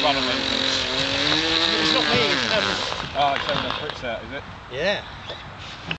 final movements? It's not me, it's them. Oh, it's only the pricks out, is it? Yeah.